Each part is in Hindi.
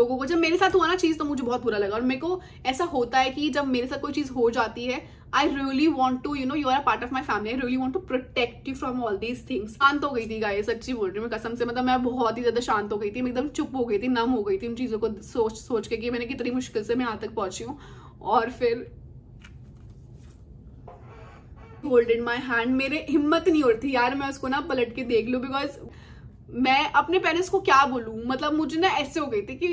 लोगों को। जब मेरे साथ हुआ ना चीज़ तो मुझे बहुत बुरा लगा। और मेरे को ऐसा होता है कि जब मेरे साथ कोई चीज़ हो जाती है I really want to you know you are part of my family I really want to protect you from all these things शांत हो गई थी गाय सच्ची बोल रही हूँ मैं कसम से। मतलब मैं बहुत ही ज़्यादा शांत हो गई थी। मैं एकदम चुप हो गई थी नम हो गई थी उन चीज़ों को सोच सोच के कि मैंने कितनी मुश्किल से मैं यहाँ तक पहुँची हूँ। और फिर होल्ड इन माई हैंड मेरे हिम्मत नहीं होती यार, मैं उसको ना पलट के देख लू बिकॉज़ मैं अपने पेरेंट्स को क्या बोलूँ? मतलब मुझे ना ऐसे हो गई थी कि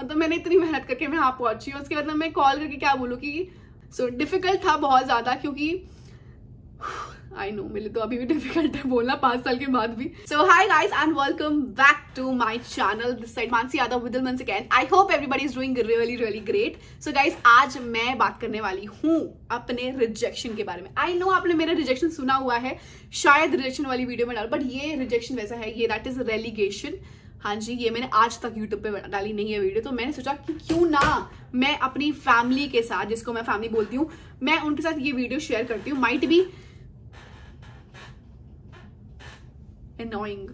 मतलब मैंने इतनी मेहनत करके मैं यहाँ पहुँची उसके बाद मैं कॉल करके क्या बोलूँ कि सो so, डिफ़िकल्ट था बहुत ज़्यादा क्योंकि आई नो मेरे तो अभी भी डिफ़िकल्ट है, बोलना पाँच साल के बाद भी। So hi guys and welcome back to my channel Mansi Yadav विदल Munch again I hope everybody is doing really really great so guys आज मैं बात करने वाली हूँ अपने रिजेक्शन के बारे में। आई नो आपने मेरा रिजेक्शन सुना हुआ है, शायद रिजेक्शन वाली वीडियो में डाल बट ये रिजेक्शन वैसा है, ये दैट इज़ रेलीगेशन हाँ जी, ये मैंने आज तक यूट्यूब पे डाली नहीं है वीडियो तो मैंने सोचा कि क्यों ना मैं अपनी फैमिली के साथ, जिसको मैं फैमिली बोलती हूँ, मैं उनके साथ ये वीडियो शेयर करती हूँ। माइट बी अनोइंग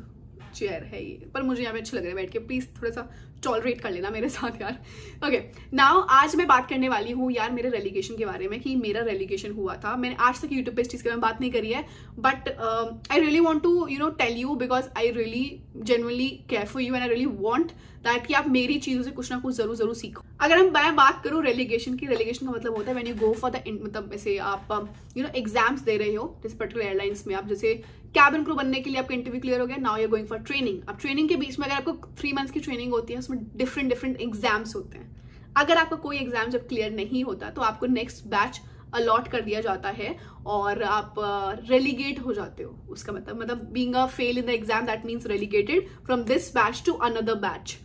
चेयर है ये। पर मुझे यहाँ पे अच्छा लग रहा है बैठ के। प्लीज़ थोड़ा सा टॉलरेट कर लेना मेरे साथ, यार। ओके नाउ आज मैं बात करने वाली हूँ यार मेरे रेलिगेशन के बारे में कि मेरा रेलिगेशन हुआ था। मैंने आज तक यूट्यूब पे इस चीज़ के बारे में बात नहीं करी है but I really want to you know tell you because I really genuinely care for you and I really want that कि आप मेरी चीज़ों से कुछ ना कुछ ज़रूर ज़रूर सीखो। अगर हम मैं बात करूँ रेलिगेशन की रेलिगेशन का मतलब होता है when you go for the मतलब जैसे आप यू नो एग्ज़ाम्स दे रहे हो, जिस पर्टिकुलर एयरलाइंस में आप, जैसे कैबिन क्रू बनने के लिए आपका इंटरव्यू क्लियर हो गया now you going for training अब ट्रेनिंग के बीच में अगर आपको थ्री मंथ्स की ट्रेनिंग होती है उसमें डिफरेंट डिफरेंट एग्ज़ाम्स होते हैं। अगर आपका कोई एग्ज़ाम जब क्लियर नहीं होता तो आपको नेक्स्ट बैच अलॉट कर दिया जाता है और आप रेलीगेट uh, हो जाते हो। उसका मतलब मतलब being a fail in the exam that means relegated from this batch to another batch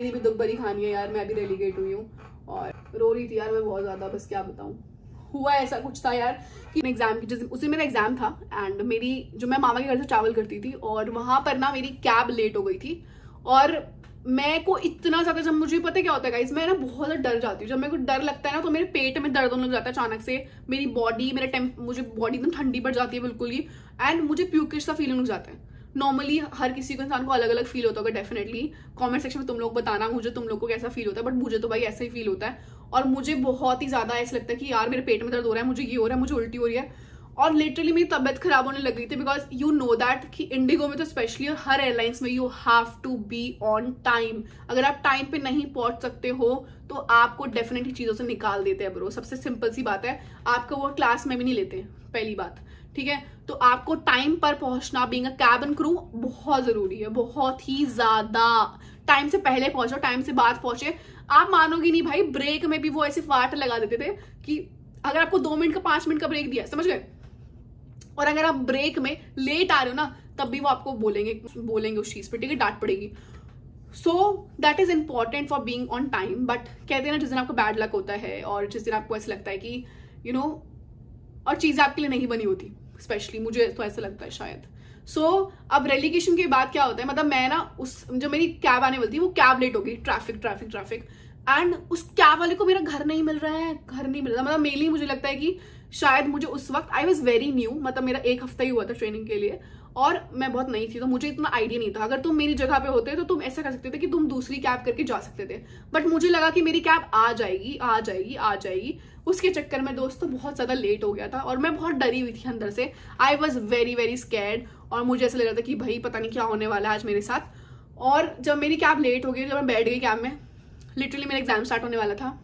मेरी भी दुख भरी कहानी है यार मैं भी रेलीगेट हुई हूँ और रो रही थी यार मैं बहुत ज़्यादा बस क्या बताऊँ। हुआ ऐसा कुछ था यार कि एग्ज़ाम की जिस उसी मेरा एग्ज़ाम था एंड मेरी जो मैं मामा के घर से ट्रैवल करती थी और वहाँ पर ना मेरी कैब लेट हो गई थी और मैं को इतना ज़्यादा, जब मुझे पता क्या होता है गाइस मैं ना बहुत ज़्यादा डर जाती हूँ। जब मेरे को डर लगता है ना तो मेरे पेट में दर्द होने लग जाता है अचानक से। मेरी बॉडी मेरा टेम्प मुझे बॉडी एकदम ठंडी पड़ जाती है बिल्कुल ही। एंड मुझे प्यूकिश सा फील होने लग जाता है। नॉर्मली हर किसी को इंसान को अलग अलग फील होता होगा डेफिनेटली कमेंट सेक्शन में तुम लोग बताना, मुझे तुम लोग को कैसा फील होता है बट मुझे तो भाई ऐसा ही फील होता है। और मुझे बहुत ही ज़्यादा ऐसा लगता है कि यार, मेरे पेट में दर्द हो रहा है, मुझे ये हो रहा है, मुझे उल्टी हो रही है। और लिटरली मेरी तबियत खराब होने लग गई थी बिकॉज़ यू नो दैट कि इंडिगो में तो स्पेशली और हर एयरलाइंस में you have to be on time अगर आप टाइम पे नहीं पहुँच सकते हो तो आपको डेफिनेटली चीज़ों से निकाल देते हैं ब्रो सबसे सिंपल सी बात है, आपको वो क्लास में भी नहीं लेते, पहली बात. ठीक है? तो आपको टाइम पर पहुँचना बींग अ कैबन क्रू बहुत ज़रूरी है, बहुत ही ज़्यादा. टाइम से पहले पहुंचो टाइम से बाद पहुँचे. आप मानोगे नहीं भाई ब्रेक में भी वो ऐसे फाट लगा देते थे कि अगर आपको दो मिनट का, पाँच मिनट का ब्रेक दिया, समझ गए? और अगर आप ब्रेक में लेट आ रहे हो ना तब भी वो आपको बोलेंगे बोलेंगे उस चीज़ पर ठीक है? डांट पड़ेगी। So that is important for being on time but कहते हैं ना जिस दिन आपको बैड लक होता है और जिस दिन आपको ऐसा लगता है कि यू you नो know, और चीज़ें आपके लिए नहीं बनी होती स्पेशली मुझे तो ऐसा लगता है शायद। सो so, अब रेलीगेशन के बाद क्या होता है? मतलब मैं ना उस जो मेरी कैब आने वाली थी वो कैब लेट हो गई। ट्रैफ़िक ट्रैफ़िक ट्रैफ़िक एंड उस कैब वाले को मेरा घर नहीं मिल रहा है घर नहीं मिल रहा। मतलब मेनली मुझे लगता है कि शायद मुझे उस वक्त आई वॉज़ वेरी न्यू मतलब मेरा एक हफ़्ता ही हुआ था ट्रेनिंग के लिए, और मैं बहुत नई थी तो मुझे इतना आइडिया नहीं था। अगर तुम मेरी जगह पे होते तो तुम ऐसा कर सकते थे कि तुम दूसरी कैब करके जा सकते थे। बट मुझे लगा कि मेरी कैब आ जाएगी आ जाएगी आ जाएगी। उसके चक्कर में दोस्तों, बहुत ज़्यादा लेट हो गया था, और मैं बहुत डरी हुई थी अंदर से। I was very very scared और मुझे ऐसा लग रहा था कि भाई, पता नहीं क्या होने वाला है आज मेरे साथ। और जब मेरी कैब लेट हो गई, जब मैं बैठ गई कैब में लिटरली मेरा एग्ज़ाम स्टार्ट होने वाला था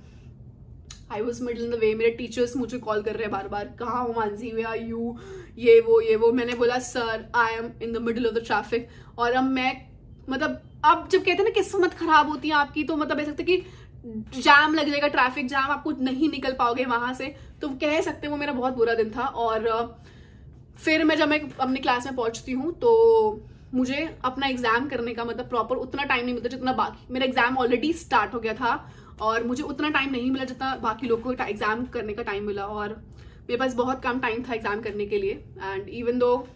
I was middle in the way मेरे टीचर्स मुझे कॉल कर रहे हैं बार बार कहाँ हो मानसी? वे आर यू ये, वो ये, वो. मैंने बोला sir I am in the middle of the traffic और अब मैं मतलब अब जब कहते हैं ना, किस्मत खराब होती है आपकी तो मतलब ऐसा कि जाम लग जाएगा ट्रैफ़िक जाम आप कुछ नहीं निकल पाओगे वहाँ से। तो कह सकते वो मेरा बहुत बुरा दिन था। और फिर मैं जब मैं अपनी क्लास में पहुँचती हूँ तो मुझे अपना एग्ज़ाम करने का मतलब प्रॉपर उतना टाइम नहीं मिलता जितना बाकी। मेरा एग्ज़ाम ऑलरेडी स्टार्ट हो गया था। और मुझे उतना टाइम नहीं मिला जितना बाकी लोगों को एग्ज़ाम करने का टाइम मिला और मेरे पास बहुत कम टाइम था एग्ज़ाम करने के लिए। एंड इवन दो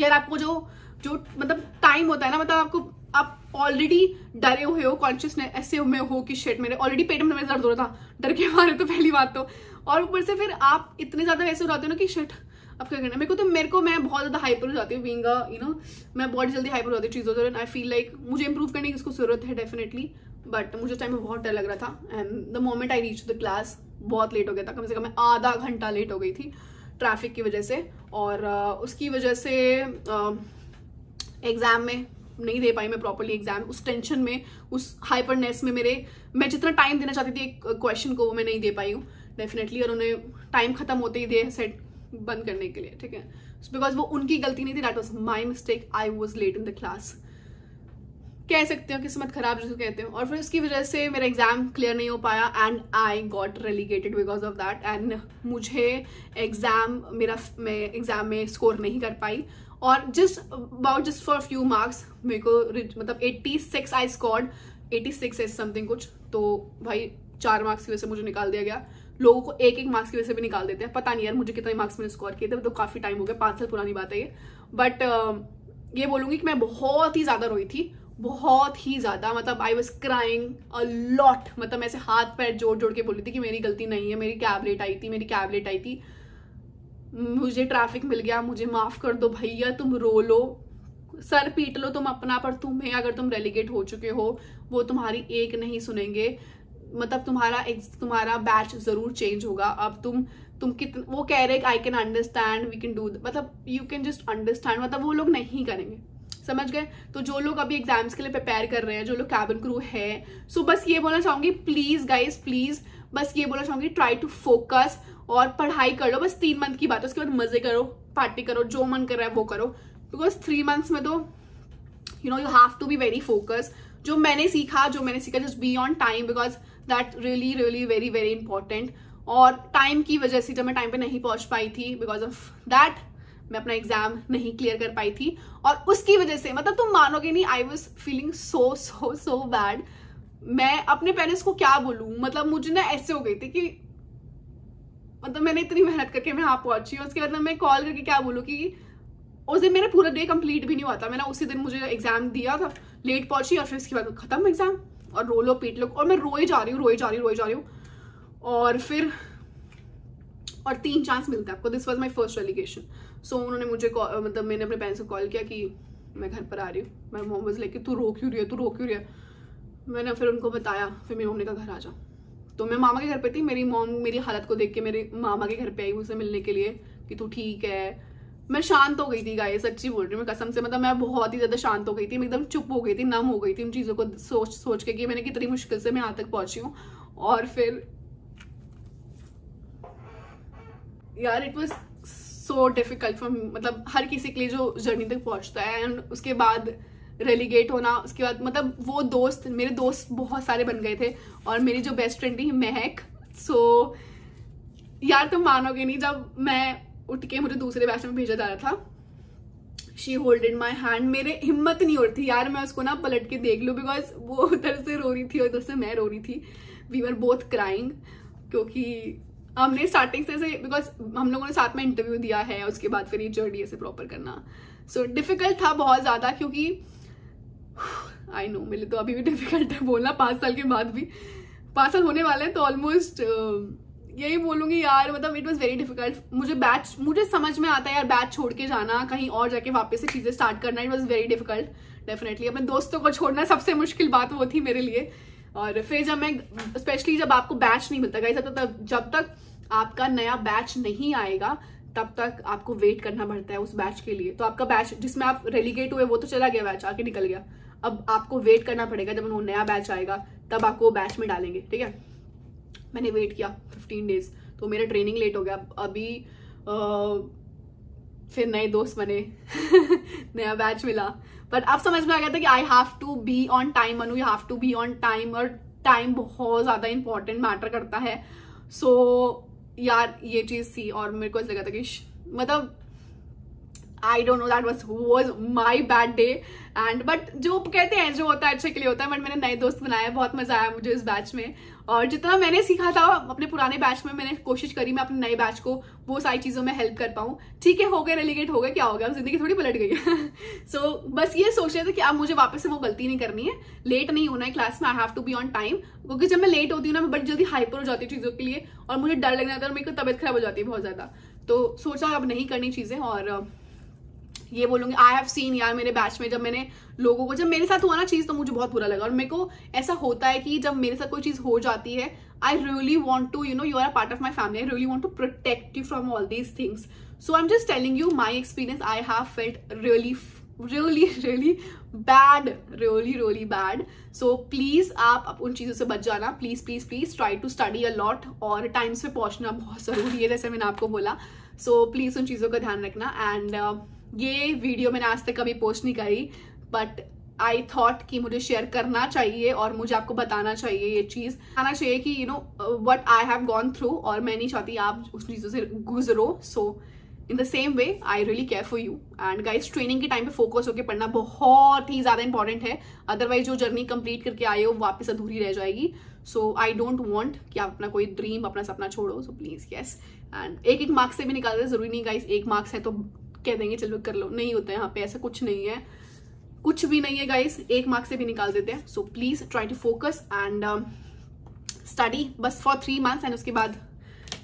यार आपको जो जो मतलब टाइम होता है ना मतलब आपको, आप ऑलरेडी डरे हुए हो कॉन्शियसनेस ऐसे में हो कि शेट मेरे ऑलरेडी पेट में मेरे दर्द हो रहा था, डर के मारे तो पहली बात तो। और ऊपर से फिर आप इतने ज़्यादा वैसे हो जाते हो ना कि शेट अब क्या करना मेरे को तो मेरे को मैं बहुत ज़्यादा हाइपर हो जाती हूँ बींग यू नो मैं बहुत जल्दी हाइपर हो जाती हूँ चीज़ों से। आई फील लाइक मुझे इंप्रूव करने की उसको ज़रूरत है डेफिनेटली बट मुझे उस टाइम में बहुत डर लग रहा था. And the moment I reach the class बहुत लेट हो गया था. कम से कम मैं आधा घंटा लेट हो गई थी ट्रैफ़िक की वजह से. और उसकी वजह से एग्ज़ाम में नहीं दे पाई मैं प्रॉपरली एग्ज़ाम उस टेंशन में, उस हाइपरनेस में मेरे, मैं जितना टाइम देना चाहती थी एक क्वेश्चन को, वो मैं नहीं दे पाई हूँ. डेफिनेटली और उन्हें टाइम खत्म होते ही दे सेट बंद करने के लिए, ठीक है? बिकॉज़ वो उनकी गलती नहीं थी. That was my mistake I was late in the class कह सकते हो किस्मत खराब जिसको कहते हो। और फिर उसकी वजह से मेरा एग्ज़ाम क्लियर नहीं हो पाया and I got relegated because of that and मुझे एग्ज़ाम मेरा मैं एग्ज़ाम में स्कोर नहीं कर पाई। और just about just for few marks मेरे को मतलब 86 six I scored 86 is something कुछ। तो भाई चार मार्क्स की वजह से मुझे निकाल दिया गया। लोगों को एक एक मार्क्स की वजह से भी निकाल देते हैं। पता नहीं यार मुझे कितने मार्क्स मैंने स्कोर किए थे तो काफ़ी टाइम हो गया पाँच साल पुरानी बात है ये। बट uh, ये बोलूँगी कि मैं बहुत ही ज़्यादा रोई थी। बहुत ही ज़्यादा मतलब I was crying a lot मतलब ऐसे हाथ पैर जोड़ जोड़ के बोली थी कि मेरी गलती नहीं है, मेरी कैब लेट आई थी, मेरी कैब लेट आई थी। मुझे ट्रैफ़िक मिल गया, मुझे माफ़ कर दो भैया, तुम रो लो। सर पीट लो तुम अपना, पर तुम्हें अगर तुम रेलीगेट हो चुके हो, वो तुम्हारी एक नहीं सुनेंगे। मतलब तुम्हारा एक, तुम्हारा बैच ज़रूर चेंज होगा। अब तुम तुम कितने वो कह रहे I can understand we can do मतलब यू कैन जस्ट अंडरस्टैंड मतलब वो लोग नहीं करेंगे। समझ गए? तो जो लोग अभी एग्ज़ाम्स के लिए प्रिपेयर कर रहे हैं, जो लोग कैबिन क्रू है सो बस ये बोलना चाहूँगी प्लीज़ गाइज़ प्लीज़ बस ये बोलना चाहूँगी ट्राई टू फोकस और पढ़ाई कर लो। बस तीन मंथ की बात है, उसके बाद मज़े करो पार्टी करो, जो मन कर रहा है वो करो। बिकॉज़ थ्री मंथ्स में तो you know you have to be very focus जो मैंने सीखा, जो मैंने सीखा just be on time because that really really very very important और टाइम की वजह से जब मैं टाइम पे नहीं पहुँच पाई थी बिकॉज़ ऑफ़ दैट मैं अपना एग्ज़ाम नहीं क्लियर कर पाई थी। और उसकी वजह से मतलब तुम मानोगे नहीं I was feeling so so so bad मैं अपने पेरेंट्स को क्या बोलूँ? मतलब मुझे ना ऐसे हो गई थी कि मतलब मैंने इतनी मेहनत करके मैं यहाँ पहुँची उसके बाद मैं कॉल करके क्या बोलूँ कि उस दिन मेरा पूरा डे कंप्लीट भी नहीं हुआ था। मैंने उसी दिन मुझे एग्ज़ाम दिया था लेट पहुँची और फिर उसके बाद खत्म एग्ज़ाम और रो लो, पीट लो, और मैं रोए जा रही हूँ रोए जा रही हूँ रोए जा रही हूँ। और फिर और तीन चांस मिलता है आपको. This was my first allegation so उन्होंने मुझे मतलब मैंने अपने पेरेंट्स को कॉल किया कि मैं घर पर आ रही हूँ. मैं मोम वॉज़ लाइक तू रो क्यों रही है? तू रो क्यों रही है? मैंने फिर उनको बताया, फिर मेरी मम्मी का घर आ जाओ तो मैं मामा के घर पर थी. मेरी मॉम मेरी हालत को देख के मेरे मामा के घर पे आई मुझसे मिलने के लिए कि तू ठीक है. मैं शांत हो गई थी गाय सच्ची बोल रही हूँ. मैं कसम से मतलब मैं बहुत ही ज़्यादा शांत हो गई थी. मैं एकदम चुप हो गई थी नम हो गई थी उन चीज़ों को सोच सोच के कि मैंने कितनी मुश्किल से मैं यहाँ तक पहुँची हूँ. और फिर यार it was so difficult for मतलब हर किसी के लिए जो जर्नी तक पहुँचता है एंड उसके बाद रेलीगेट होना उसके बाद मतलब वो दोस्त मेरे दोस्त बहुत सारे बन गए थे और मेरी जो बेस्ट फ्रेंड थी महक। सो so, यार तुम मानोगे नहीं जब मैं उठ के मुझे दूसरे बैच में भेजा जा रहा था she hold in my hand मेरे हिम्मत नहीं हो थी। यार मैं उसको ना पलट के देख लूँ बिकॉज़ वो उधर से रो रही थी और उधर से मैं रो रही थी। वी आर बोथ क्राइंग क्योंकि हमने स्टार्टिंग से बिकॉज़ हम लोगों ने साथ में इंटरव्यू दिया है उसके बाद फिर ये जर्नी ऐसे प्रॉपर करना। सो so, डिफ़िकल्ट था बहुत ज़्यादा क्योंकि आई नो मेरे तो अभी भी डिफ़िकल्ट है बोलना पाँच साल के बाद भी। पाँच साल होने वाले हैं तो ऑलमोस्ट यही बोलूँगी यार मतलब इट वॉज़ वेरी डिफ़िकल्ट मुझे बैच मुझे समझ में आता है यार बैच छोड़ के जाना कहीं और जाके वापस से चीज़ें स्टार्ट करना it was very difficult definitely अपने दोस्तों को छोड़ना सबसे मुश्किल बात वो थी मेरे लिए। और फिर जब मैं स्पेशली जब आपको बैच नहीं मिलता गाइस तब जब तक आपका नया बैच नहीं आएगा तब तक आपको वेट करना पड़ता है उस बैच के लिए। तो आपका बैच जिसमें आप रेलीगेट हुए वो तो चला गया बैच आके निकल गया। अब आपको वेट करना पड़ेगा जब वो नया बैच आएगा तब आपको बैच में डालेंगे ठीक है? मैंने वेट किया फिफ्टीन डेज़ तो मेरा ट्रेनिंग लेट हो गया। अभी आ, फिर नए दोस्त बने नया बैच मिला। बट अब समझ में आ गया था कि I have to be on time and you have to be on time और टाइम बहुत ज़्यादा इंपॉर्टेंट मैटर करता है. सो so, यार ये चीज़ थी और मेरे को ऐसा लगा था कि मतलब I don't know that was was my bad day and but जो कहते हैं जो होता है अच्छे के लिए होता है बट मैंने नए दोस्त बनाए बहुत मज़ा आया मुझे इस बैच में। और जितना मैंने सीखा था अपने पुराने बैच में मैंने कोशिश करी मैं अपने नए बैच को वो सारी चीज़ों में हेल्प कर पाऊँ। ठीक है हो गए रेलीगेट हो गए क्या हो गया? ज़िंदगी थोड़ी पलट गई सो so, बस ये सोच रहे थे कि अब मुझे वापस से वो गलती नहीं करनी है। लेट नहीं होना है क्लास में I have to be on time क्योंकि जब मैं लेट होती हूँ ना मैं बड़ी जल्दी हाइपर हो जाती हूँ चीज़ों के लिए और मुझे डर लगना था और मेरी तबियत खराब हो जाती है बहुत ज़्यादा। तो सोचा अब नहीं करनी चीज़ें और ये बोलूँगी आई हैव सीन यार मेरे बैच में जब मैंने लोगों को जब मेरे साथ हुआ ना चीज़ तो मुझे बहुत बुरा लगा। और मेरे को ऐसा होता है कि जब मेरे साथ कोई चीज़ हो जाती है I really want to you know you are a part of my family I really want to protect you from all these things so I am just telling you my experience I have felt really really really bad really really bad. So please आप उन चीज़ों से बच जाना। Please please please try to study a lot और टाइम्स पे पहुँचना बहुत ज़रूरी है जैसे मैंने आपको बोला। सो so, प्लीज़ उन चीज़ों का ध्यान रखना एंड ये वीडियो मैंने आज तक कभी पोस्ट नहीं करी बट आई थॉट कि मुझे शेयर करना चाहिए और मुझे आपको बताना चाहिए ये चीज़। आना चाहिए कि you know what I have gone through और मैं नहीं चाहती आप उस चीज़ों से गुजरो। So in the same way I really care for you and guys training के टाइम पे फोकस होकर पढ़ना बहुत ही ज़्यादा इंपॉर्टेंट है। अदरवाइज़ जो जर्नी कंप्लीट करके आए हो, वापस अधूरी रह जाएगी। सो आई डोंट वॉन्ट कि आप अपना कोई ड्रीम अपना सपना छोड़ो। सो प्लीज़ येस एंड एक एक मार्क्स से भी निकाल दे ज़रूरी नहीं गाइस एक मार्क्स है तो कह देंगे चलो कर लो। नहीं होता यहाँ पे ऐसा कुछ नहीं है। कुछ भी नहीं है गाइस एक मार्क्स से भी निकाल देते हैं। So please try to focus and study बस फॉर थ्री मंथ्स एंड उसके बाद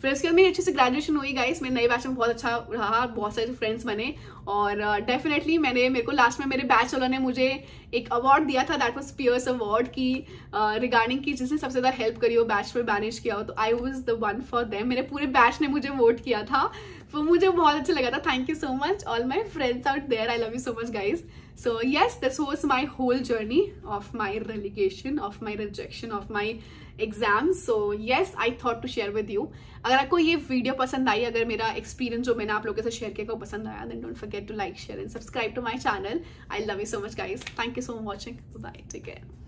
फिर उसके बाद मेरी अच्छे से ग्रेजुएशन हुई गाइस मेरे नए बैच में बहुत अच्छा रहा बहुत सारे फ्रेंड्स बने। और डेफिनेटली uh, मैंने मेरे को लास्ट में मेरे बैच वालों ने मुझे एक अवार्ड दिया था। दैट वाज पियर्स अवार्ड की रिगार्डिंग uh, की जिसने सबसे ज़्यादा हेल्प करी हो बैच में मैनेज किया हो। तो I was the one for them मेरे पूरे बैच ने मुझे वोट किया था। तो मुझे बहुत अच्छा लगा था। Thank you so much all my friends out there I love you so much guys so yes this was my whole journey of my relegation of my rejection of my exam so yes I thought to share with you अगर आपको ये वीडियो पसंद आई, अगर मेरा एक्सपीरियंस जो मैंने आप लोगों से शेयर किया पसंद आया then don't forget to like share and subscribe to my channel I love you so much guys thank you so much watching bye take care